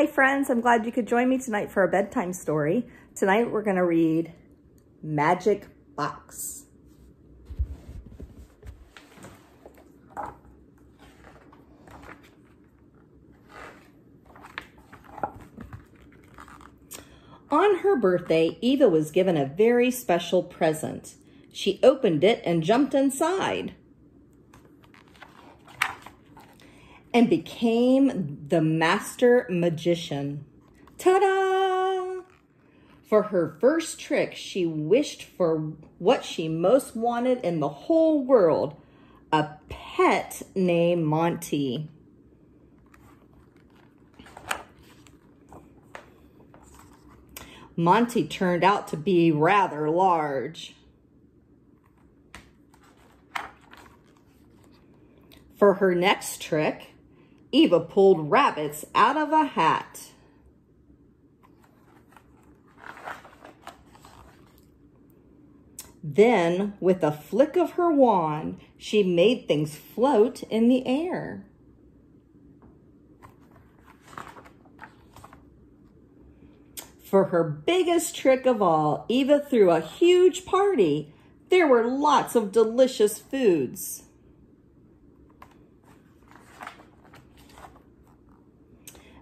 Hi friends, I'm glad you could join me tonight for a bedtime story. Tonight we're gonna read Magic Box. On her birthday, Eva was given a very special present. She opened it and jumped inside. And became the master magician. Ta-da! For her first trick, she wished for what she most wanted in the whole world, a pet named Monty. Monty turned out to be rather large. For her next trick, Eva pulled rabbits out of a hat. Then, with a flick of her wand, she made things float in the air. For her biggest trick of all, Eva threw a huge party. There were lots of delicious foods.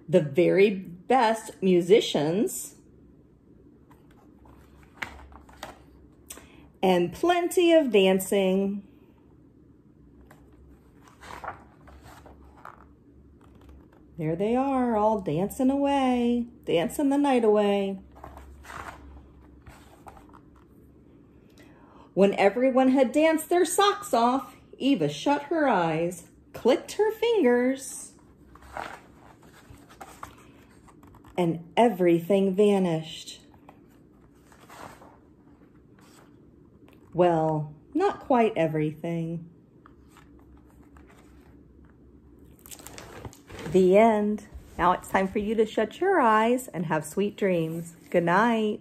The very best musicians and plenty of dancing. There they are, all dancing away, dancing the night away. When everyone had danced their socks off, Eva shut her eyes, clicked her fingers, and everything vanished. Well, not quite everything. The end. Now it's time for you to shut your eyes and have sweet dreams. Good night.